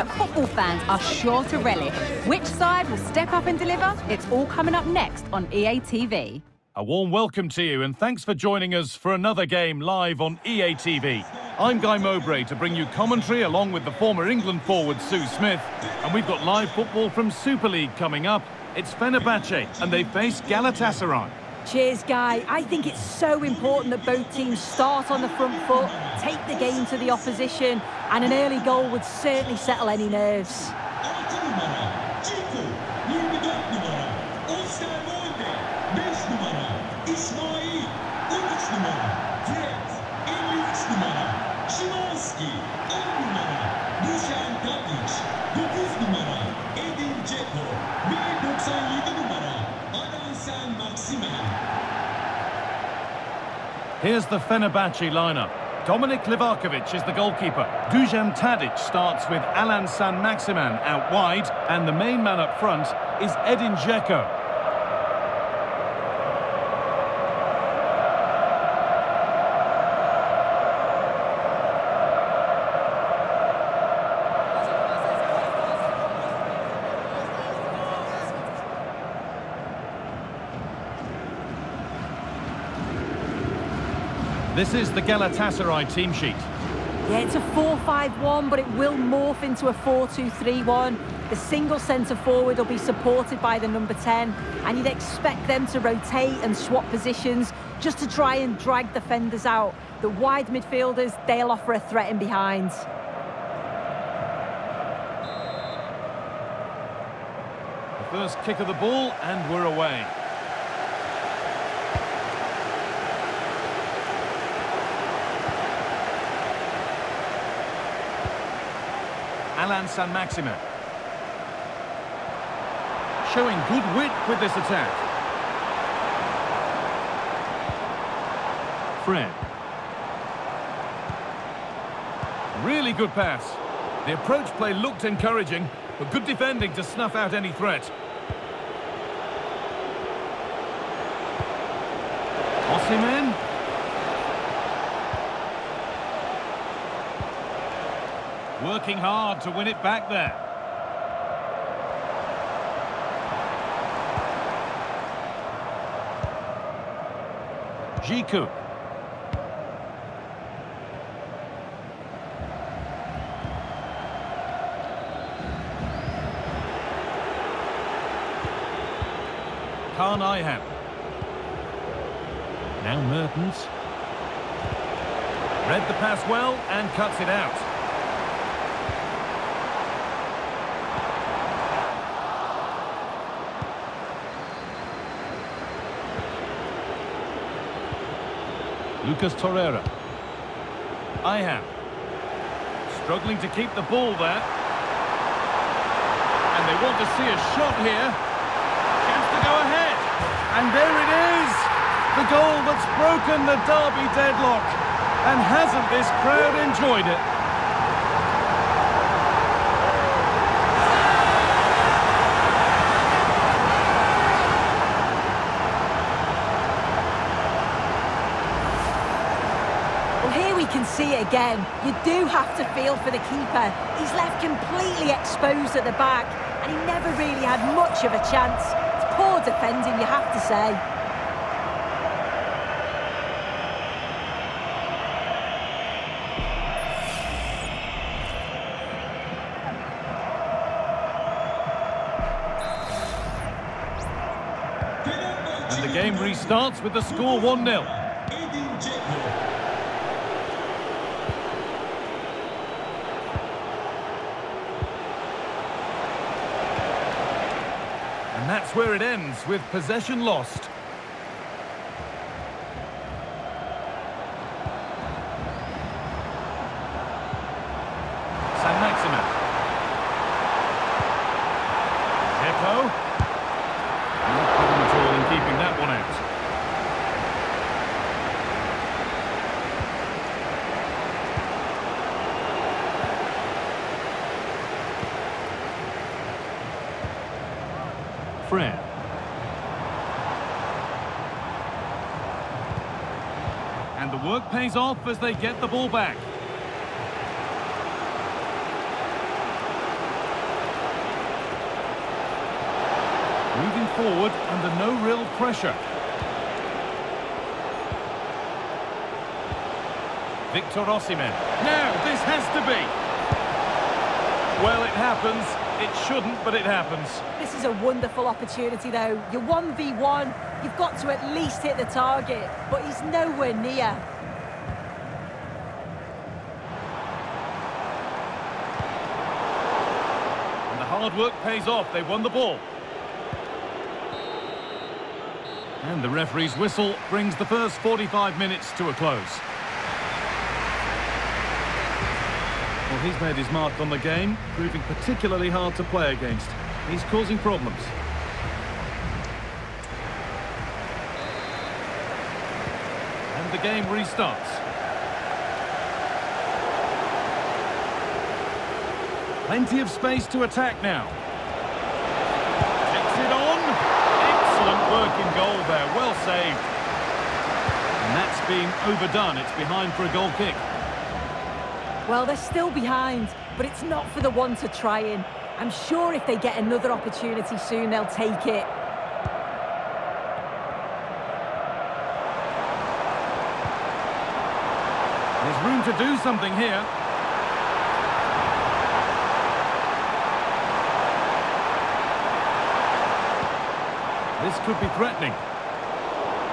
that football fans are sure to relish. Which side will step up and deliver? It's all coming up next on EA TV. A warm welcome to you and thanks for joining us for another game live on EA TV. I'm Guy Mowbray to bring you commentary along with the former England forward Sue Smith. And we've got live football from Super League coming up. It's Fenerbahce and they face Galatasaray. Cheers, Guy. I think it's so important that both teams start on the front foot, take the game to the opposition, and an early goal would certainly settle any nerves. Here's the Fenerbahce lineup. Dominik Livakovic is the goalkeeper. Dusan Tadic starts with Allan Saint-Maximin out wide, and the main man up front is Edin Dzeko. This is the Galatasaray team sheet. Yeah, it's a 4-5-1, but it will morph into a 4-2-3-1. The single centre forward will be supported by the number 10, and you'd expect them to rotate and swap positions just to try and drag defenders out. The wide midfielders, they'll offer a threat in behind. The first kick of the ball, and we're away. Allan Saint-Maximin. Showing good wit with this attack. Fred. Really good pass. The approach play looked encouraging, but good defending to snuff out any threat. Osimhen. Working hard to win it back there. Djiku. Kaan Ayhan. Now Mertens. Read the pass well and cuts it out. Lucas Torreira. Ayhan. Struggling to keep the ball there. And they want to see a shot here. Chance to go ahead. And there it is. The goal that's broken the derby deadlock. And hasn't this crowd enjoyed it? Well, here we can see it again. You do have to feel for the keeper. He's left completely exposed at the back, and he never really had much of a chance. It's poor defending, you have to say. And the game restarts with the score 1-0. That's where it ends, with possession lost. Fred. And the work pays off as they get the ball back. Moving forward under no real pressure. Victor Osimhen. Now, this has to be. Well, it happens. It shouldn't, but it happens. This is a wonderful opportunity, though. You're 1v1. You've got to at least hit the target, but he's nowhere near. And the hard work pays off. They've won the ball. And the referee's whistle brings the first 45 minutes to a close. He's made his mark on the game, proving particularly hard to play against. He's causing problems. And the game restarts. Plenty of space to attack now. Takes it on. Excellent work in goal there. Well saved. And that's being overdone. It's behind for a goal kick. Well, they're still behind, but it's not for the one to try in. I'm sure if they get another opportunity soon, they'll take it. There's room to do something here. This could be threatening.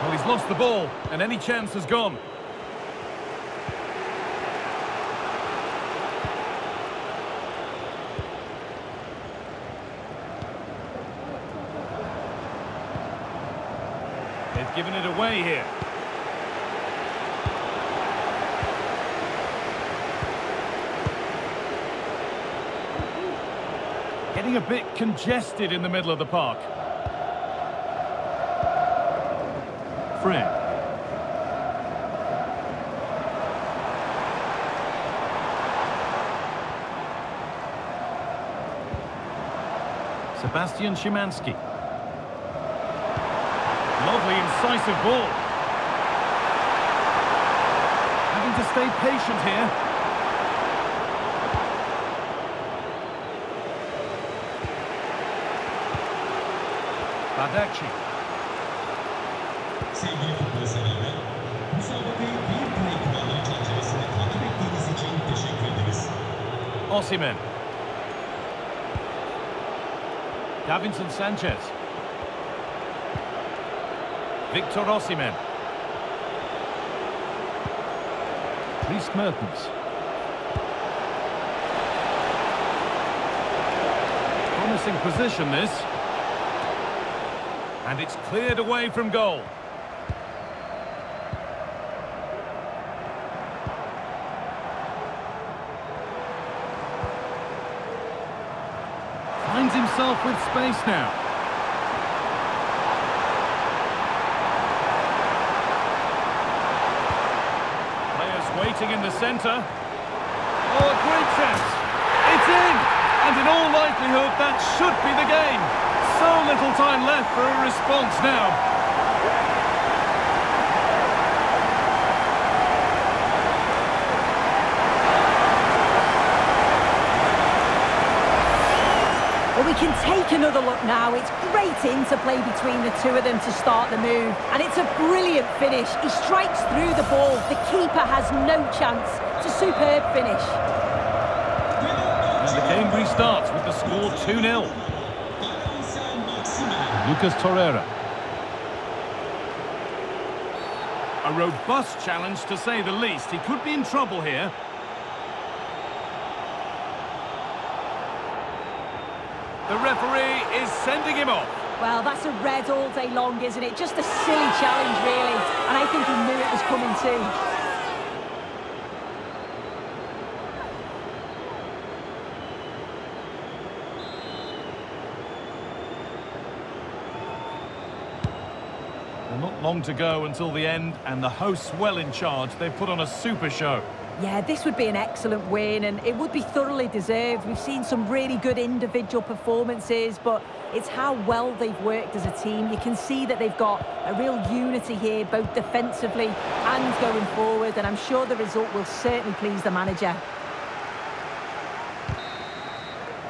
Well, he's lost the ball, and any chance has gone. They've given it away here. Getting a bit congested in the middle of the park. Fred. Sebastian Szymanski. Lovely incisive ball. Having to stay patient here. Badaci. Sevgili futbol severler, müsabakayı bir ekranlar çerçevesinde takip ettiğiniz için teşekkür ederiz. Osimhen. Davinson Sanchez. Victor Osimhen. Dries Mertens. Promising position this. And it's cleared away from goal. Finds himself with space now. Waiting in the centre. Oh, a great chance. It's in! And in all likelihood, that should be the game. So little time left for a response now. Can take another look now. It's great interplay between the two of them to start the move. And it's a brilliant finish. He strikes through the ball. The keeper has no chance. It's a superb finish. And the game restarts with the score 2-0. Lucas Torreira. A robust challenge to say the least. He could be in trouble here. The referee is sending him off. Well, that's a red all day long, isn't it? Just a silly challenge, really. And I think he knew it was coming too. Well, not long to go until the end, and the hosts well in charge. They've put on a super show. Yeah, this would be an excellent win, and it would be thoroughly deserved. We've seen some really good individual performances, but it's how well they've worked as a team. You can see that they've got a real unity here, both defensively and going forward, and I'm sure the result will certainly please the manager.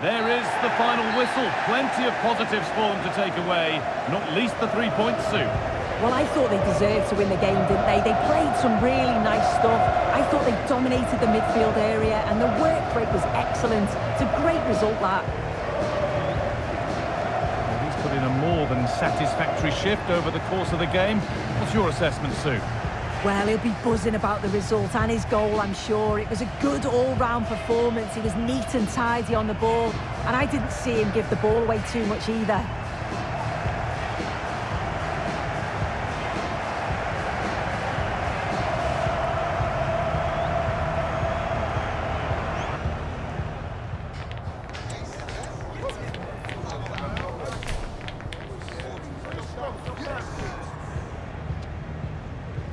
There is the final whistle. Plenty of positives for them to take away, not least the three points, Sue. Well, I thought they deserved to win the game, didn't they? They played some really nice stuff. I thought they dominated the midfield area and the work rate was excellent. It's a great result, that. Well, he's put in a more than satisfactory shift over the course of the game. What's your assessment, Sue? Well, he'll be buzzing about the result and his goal, I'm sure. It was a good all-round performance. He was neat and tidy on the ball, and I didn't see him give the ball away too much either.